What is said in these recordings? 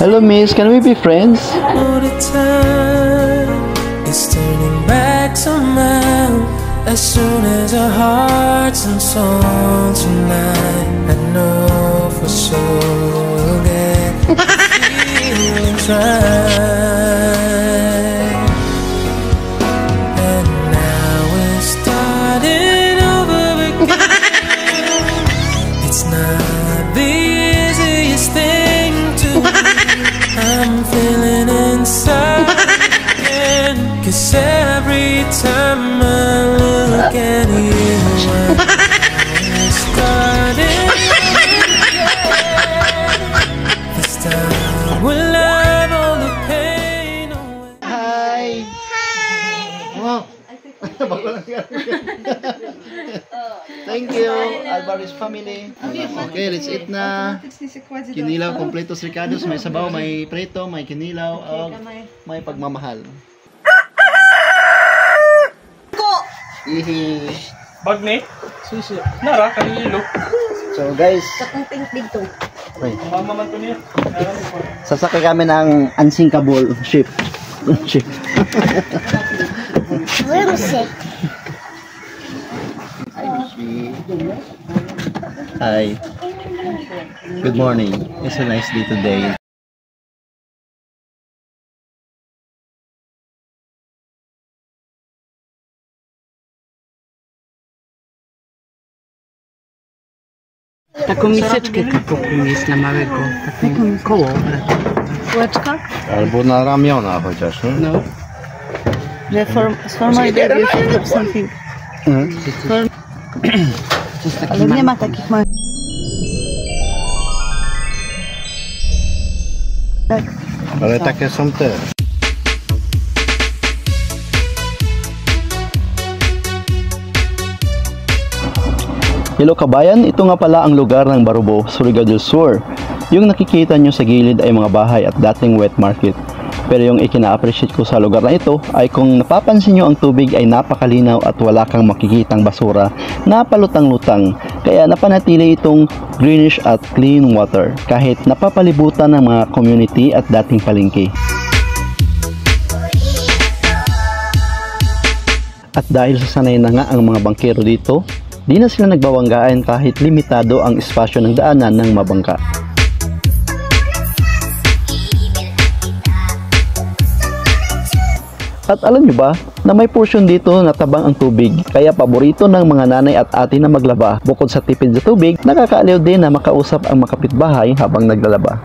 Hello, miss. Can we be friends? all the time is turning back to somehow as soon as our hearts and souls unite. I know for sure we'll get feelings right. Pain away. Hi! Wow! Yan. Thank you, Alvarez family. Okay, let's eat na. Kinilaw, kompletos ricados. May sabaw, may preto, may kinilaw, o may pagmamahal. Ihi. Bag ni? Susi. Nara, kanilo. So guys, Akong pink dito. okay. Mama man to niya. sasakay kami ng unsinkable ship. ship. Hi. Good morning. It's a nice day today. Taką miseczkę kapokłu jest na małego. Taką koło. Kółeczka? Albo na ramiona chociaż, nie? No. Że for, for my baby have something. To jest taki Ale nie ma takich małych. Tak. Ale takie są te. Hello kabayan, ito nga pala ang lugar ng Barubo, Surigao del Sur. Yung nakikita nyo sa gilid ay mga bahay at dating wet market. Pero yung ikina-appreciate ko sa lugar na ito ay kung napapansin nyo ang tubig ay napakalinaw at wala kang makikitang basura na palutang-lutang. Kaya napanatili itong greenish at clean water kahit napapalibutan ng mga community at dating palengke. At dahil sa sanay na nga ang mga bangkero dito, di na sila nagbawanggaan kahit limitado ang espasyo ng daanan ng mabangka. At alam nyo ba na may portion dito na tabang ang tubig kaya paborito ng mga nanay at ate na maglaba bukod sa tipid sa tubig nakakaaliw din na makausap ang makapitbahay habang naglalaba.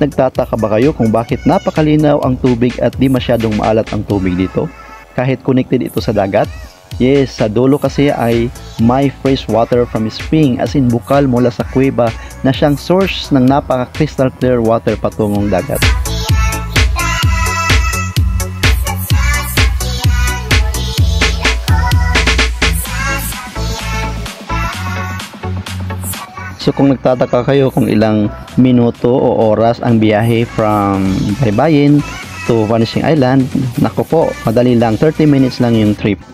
Nagtataka ba kayo kung bakit napakalinaw ang tubig at di masyadong maalat ang tubig dito? Kahit connected ito sa dagat? Yes, sa dulo kasi ay may fresh water from spring as in bukal mula sa kuweba na siyang source ng napaka crystal clear water patungong dagat. So kung nagtataka kayo kung ilang minuto o oras ang biyahe from Baybayin to Vanishing Island, nako po, madali lang, 30 minutes lang yung trip.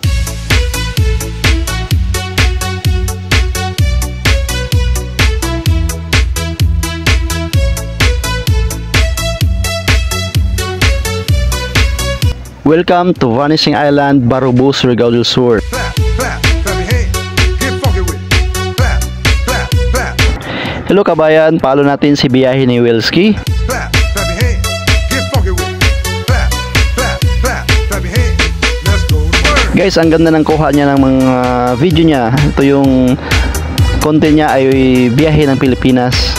Welcome to Vanishing Island, Barubu, Surigao del Sur. Hello kabayan, paalo natin si biyahe ni Wilski. Guys, ang ganda ng kuha niya ng mga video niya. Ito yung content niya ay biyahe ng Pilipinas.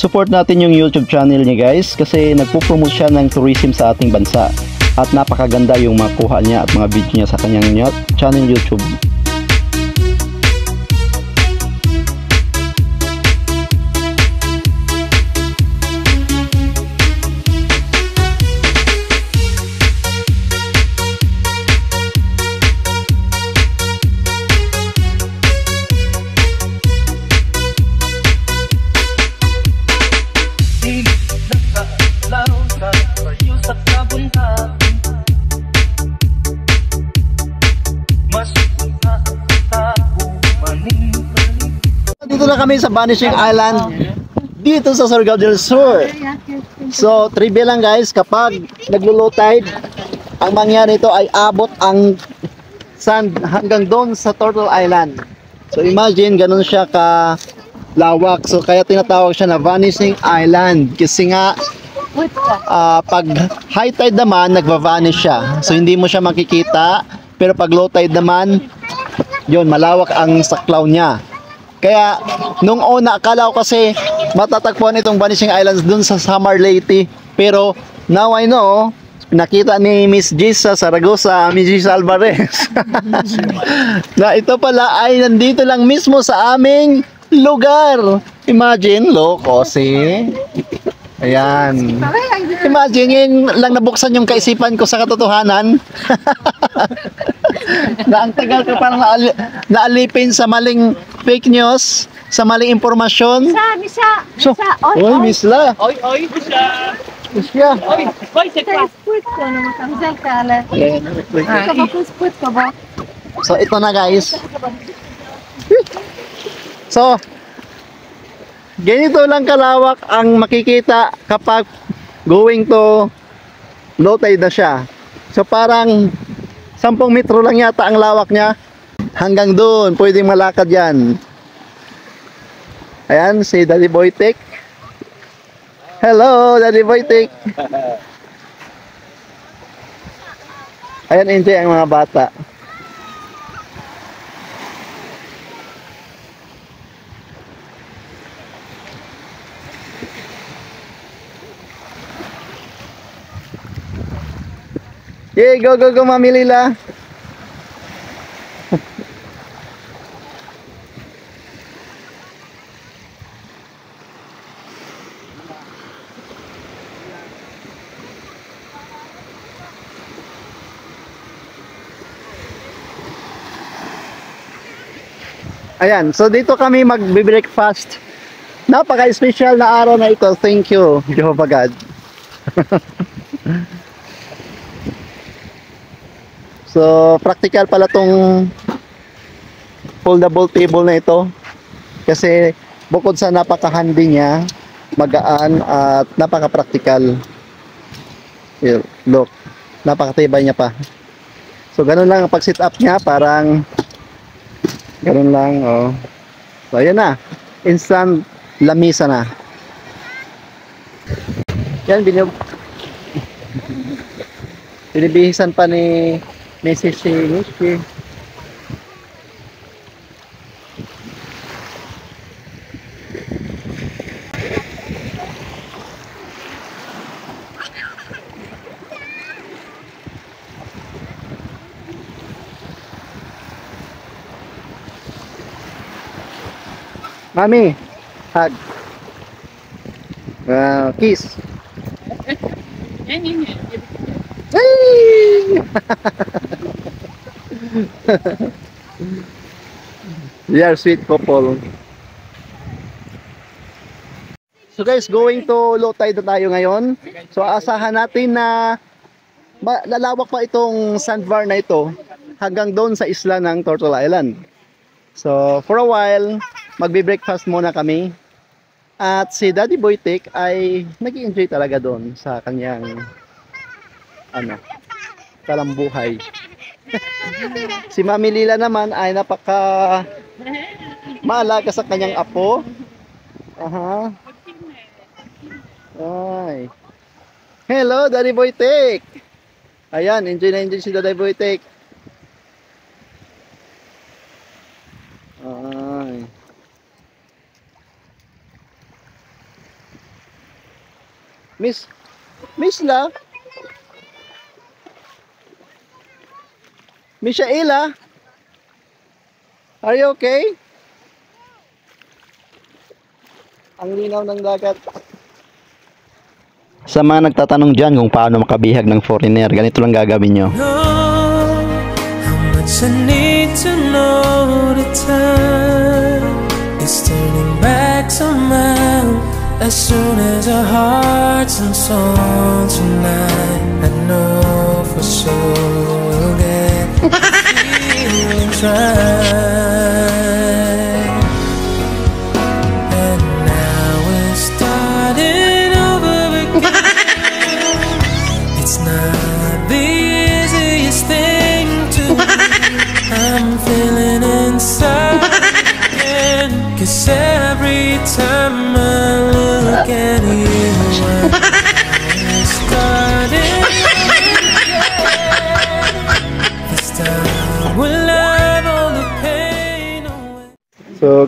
Support natin yung YouTube channel niya guys kasi nagpo-promote siya ng tourism sa ating bansa. At napakaganda yung mga kuha niya at mga video niya sa kanyang nya- channel YouTube. Dito na kami sa Vanishing Island dito sa Surigao del Sur. So, trivia lang guys, kapag naglo-low tide, ang mangyari ito ay abot ang sand hanggang doon sa Turtle Island. So, imagine ganun siya ka lawak. So, kaya tinatawag siya na Vanishing Island kasi nga ah, pag high tide naman, nagva-vanish siya. So, hindi mo siya makikita. Pero pag low tide naman, yun, malawak ang saklaw niya. Kaya, nung una, akala ko kasi matatagpuan itong Vanishing Islands dun sa Samar Leyte. Pero, now I know, nakita ni Miss Gis sa Saragosa, Miss Gis Alvarez, na ito pala ay nandito lang mismo sa aming lugar. Imagine, loko, see? Ayan. Imagine, lang nabuksan yung kaisipan ko sa katotohanan. na ang tagal ko parang naali- naalipin sa maling fake news, sa maling impormasyon. Misa, misa, So, misa. Oy, Oy, oy. Miss La. Oy, oy, siya. Siya. Oy, oy, sekwa. Spurt ko na makamzal ka, ale. Ayan. Ikaw ba ka ba? So, ito na guys. So, ganito lang kalawak ang makikita kapag going to low tide na siya. So, parang 10 metro lang yata ang lawak niya. Hanggang doon, pwedeng malakad yan. Ayan, si Daddy Boytek. Hello, Daddy Boytek. Ayan, enjoy ang mga bata. Yay, go, go, go, Mami Lila. Ayan, so dito kami magbe-breakfast. Napaka-special na araw na ito. Thank you, Jehovah God. So, practical pala tong foldable table na ito. Kasi bukod sa napaka-handy niya, magaan at napaka-practical. Look, napakatibay niya pa. So, ganun lang ang pag-sit up niya, parang ganun lang, oh. So, ayan na. Instant lamisa na. Yan, binib... Binibihisan pa ni Mrs. si Michi. Mami, hug. Uh, kiss. Ay! We sweet couple. So guys, going to low tide na tayo ngayon. So asahan natin na lalawak pa itong sandbar na ito hanggang doon sa isla ng Turtle Island. So for a while, magbe-breakfast muna kami. At si Daddy Boytek ay nag enjoy talaga doon sa kanyang ano, kalambuhay. Si Mami Lila naman ay napaka maalaga sa kanyang apo. Aha. Ay. Hello, Daddy Boytek. Ayan, enjoy na enjoy si Daddy Boytek. Ay. Miss, Miss La, Mishaela? Are you okay? Ang linaw ng dagat. Sa mga nagtatanong dyan kung paano makabihag ng foreigner, ganito lang gagawin nyo. know how much I need to know the time is turning back somehow as soon as our hearts and soul tonight. I know for sure time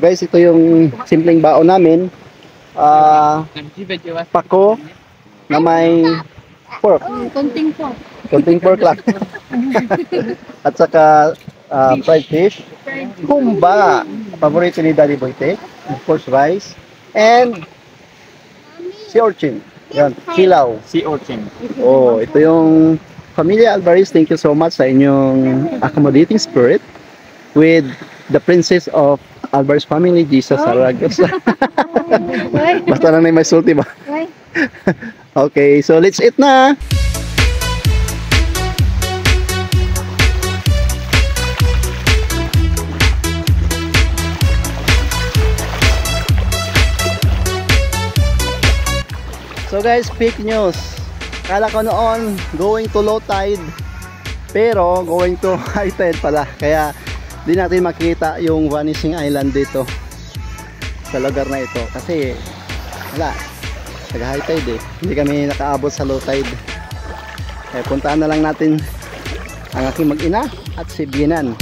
guys, ito yung simpleng baon namin. Ah, pako na may pork. Kunting po. Konting pork lang. At saka ah, fried fish. Kumba. Paborito ni Daddy Boyte. Of course, rice. And sea urchin. Yan, kilaw. Si Orchin. Oh, ito yung Familia Alvarez. Thank you so much sa inyong accommodating spirit with the princess of Alvarez family, Jesus Saragosa. Why? Basta lang na may sulti ba? Okay, so let's eat na. So guys, fake news. Kala ko noon going to low tide pero going to high tide pala. Kaya di natin makita yung vanishing island dito sa lugar na ito kasi wala. Taga high tide eh. Hindi kami nakaabot sa low tide. Kaya puntaan na lang natin ang aking mag-ina at si Binan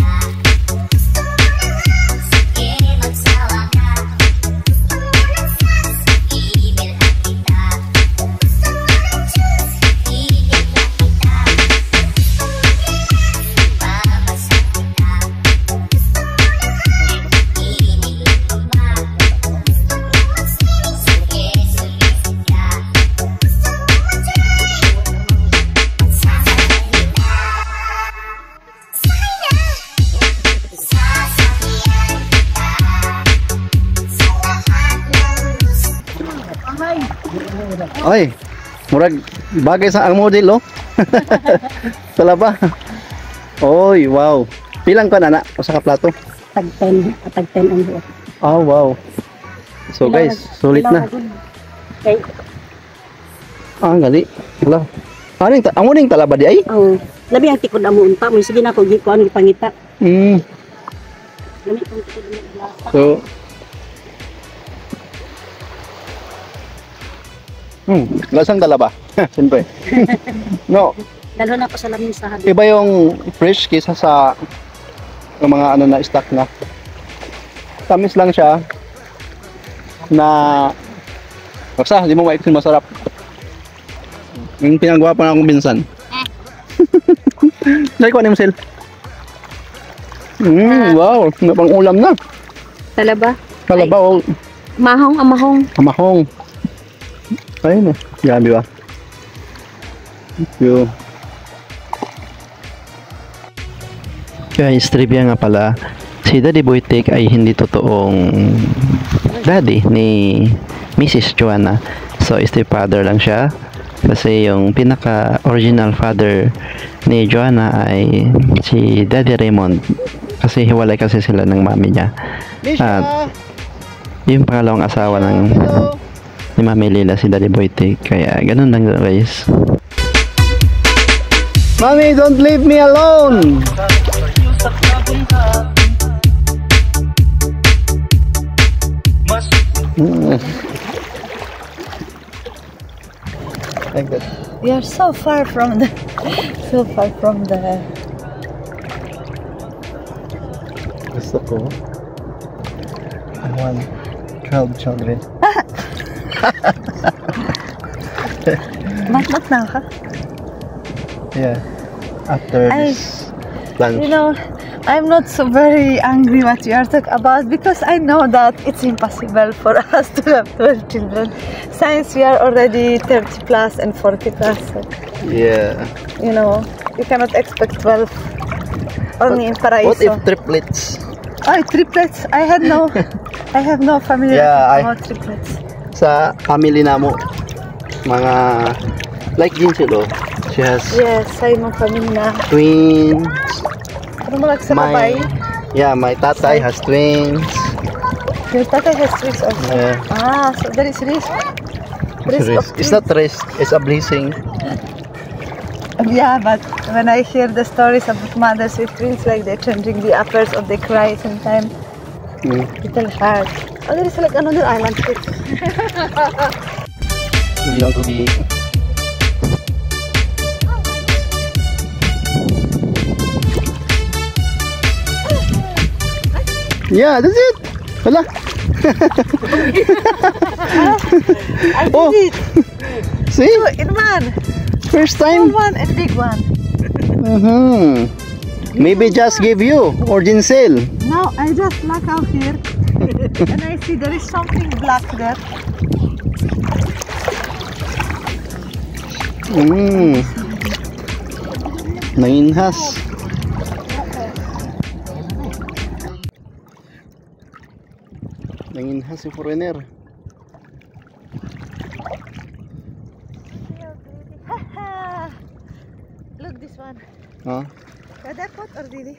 Oy, murag bagay sa ang model oh. Sala ba? Oy, wow. Pilang ka na na sa plato? tag 10 at tag 10 ang buot. Oh, wow. So guys, sulit na. Kay Ah, gali. Wala. Ano ta- ang muning talaba di ay? oh, labi ang tikod amo unta sige na ko gi ko ang gipangita. Hmm. Lami kong tikod amo glasa. So, Hmm, lasang talaba. Siyempre. no, Dalo na ko sa lamin sa habi. iba yung fresh kaysa sa yung mga ano na stock na. Tamis lang siya na Basta, di mo maiksin masarap. Yung pinagwapan akong binsan. Dahil ko ano yung sel. Mm, wow, napang ulam na. Talaba? Kalaba o Mahong, amahong. kamahong. Ayun eh. Grabe ba? Thank you. Guys, trivia nga pala. Si Daddy Boytek ay hindi totoong daddy ni Mrs. Joanna. So, stepfather lang siya. Kasi yung pinaka original father ni Joanna ay si Daddy Raymond. Kasi hiwalay kasi sila ng mami niya. At yung pangalawang asawa ng ni Mami Lila si Daddy Boytek. Kaya ganun lang guys. Mami, don't leave me alone! Like that. We are so far from the, so far from the. Gusto ko. I want 12 children. Matlot na ka. Yeah. After I- this lunch. You know, I'm not so very angry what you are talking about because I know that it's impossible for us to have 12 children since we are already 30 plus and 40 plus. So, yeah. you know, you cannot expect 12 only in Paraiso. What if triplets? Oh, triplets. I had no, I have no family Yeah, I- triplets. Sa family namo, mga like Jinsel oh. She has Yes, I know family na. twins. Ano sa My, yeah, my tatay has twins. Your tatay has twins also. Yeah. Ah, so there is risk. Risk risk. it's not risk, it's a blessing. Yeah, but when I hear the stories about mothers with twins, like they're changing the uppers or they cry sometimes, Mm. little hard. Oh, there is like another island too. Yung tubig. Yeah, that's it. Wala. I did Oh. it See? in one. First Small time. one and big one. Mhm. Maybe just give you or Jinsel. Now I just look out here and I see there is something black there. Mm. Nanginhas. Nanginhas si foreigner. Look this one. Ha? Kadakot or dili?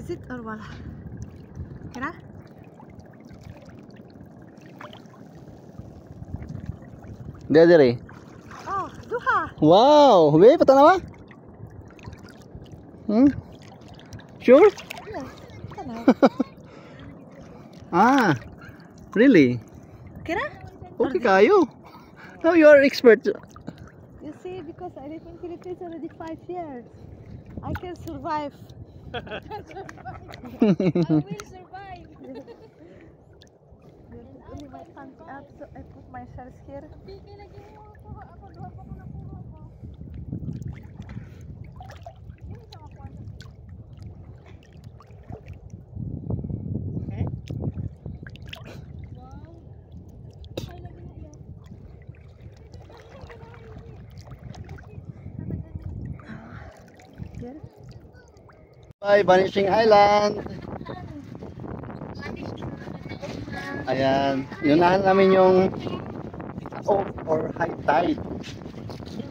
Is it or wala? Kira? Dia dire. Oh, duha. Wow, be patanawa? Hmm? Sure? Tanaw. Ah. Really? Kira? Okay kayo. Now you are expert. You see, because I live in Philippines already five years, I can survive. I will survive. Only my pants up, so I put my shells here. Bye, Vanishing Island. Ayan, yunahan namin yung off or high tide.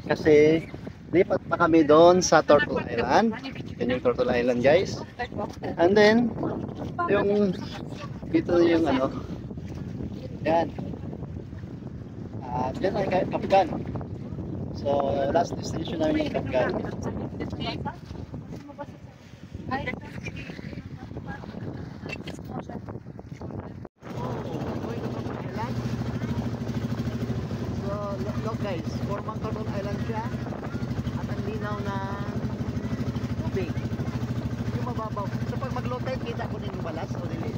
Kasi lipat pa kami doon sa Turtle Island. Yan yung Turtle Island guys. And then, yung dito yung ano. Yan. Ah, dyan ay Ka- Kapgan. So, last destination namin yung Kapgan. Look guys, formang Turtle Island siya at ang linaw na tubig. Yung mababaw. So pag mag-low tide, kita ko din yung balas o dili?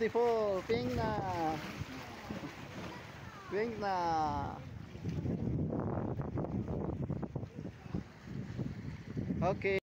Beautiful, pink na. Na. Okay.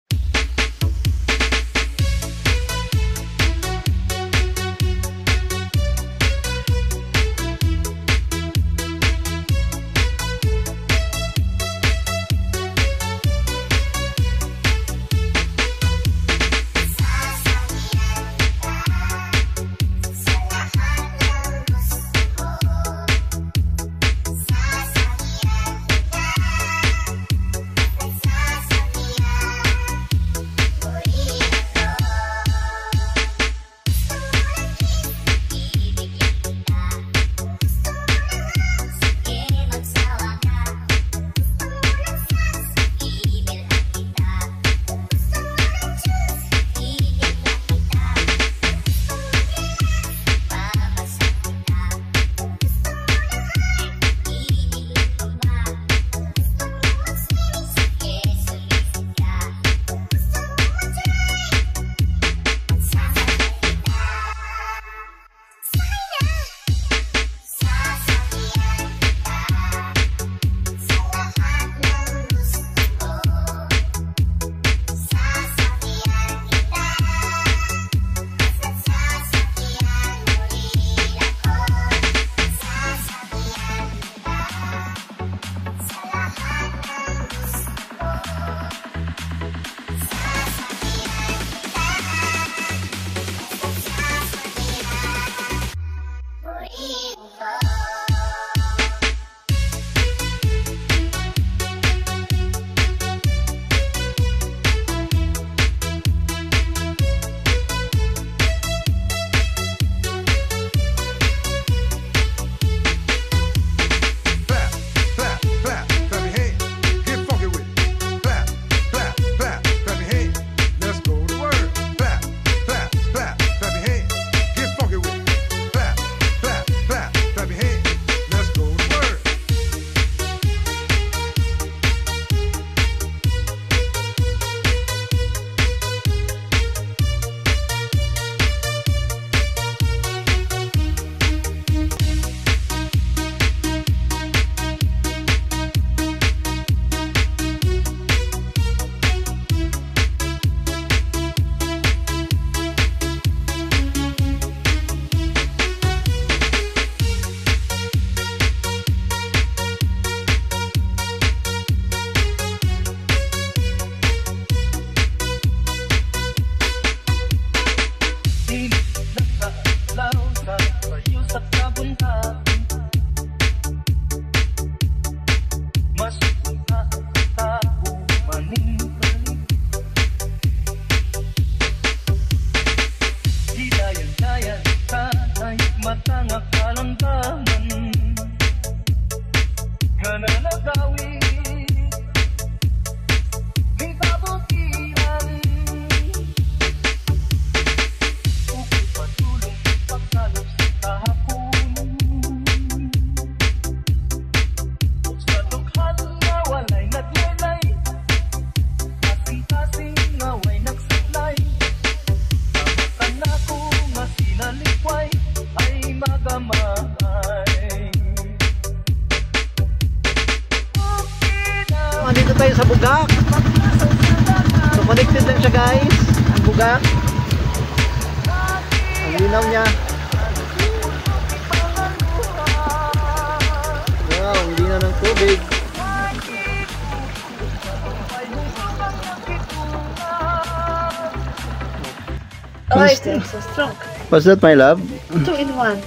What's that my love? Two in one.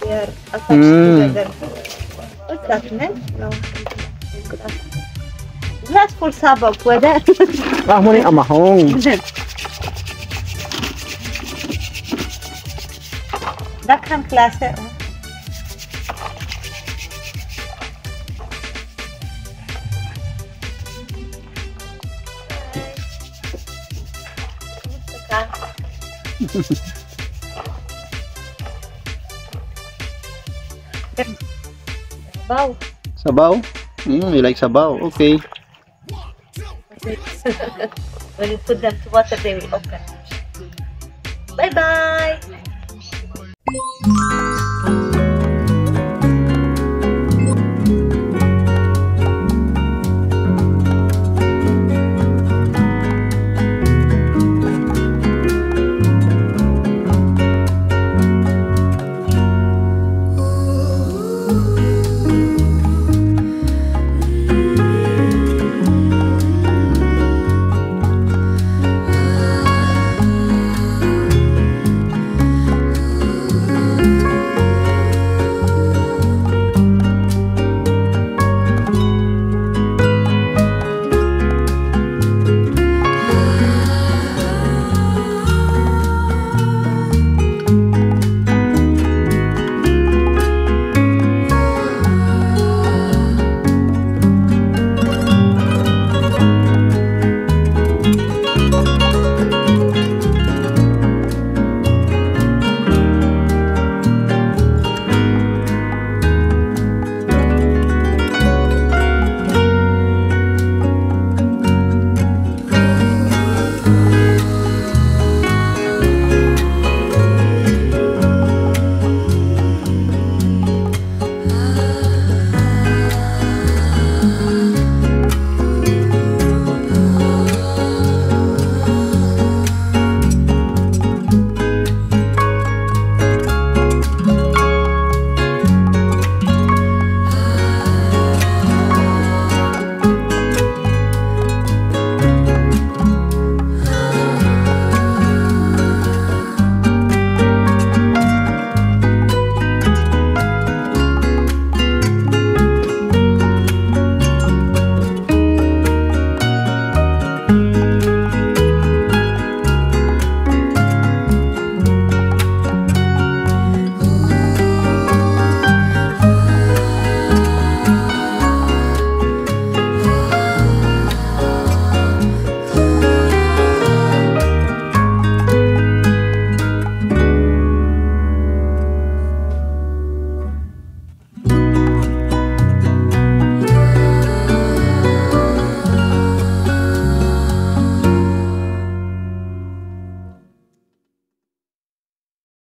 They are attached Mm. together. What's that, man? No. Glass full sabaw, pwede? Ah, mo yung amahong. Daghang klase. Oh. Wow. Sabaw? Mm, you like sabaw? Okay. when you put them to water, they will open. Bye bye.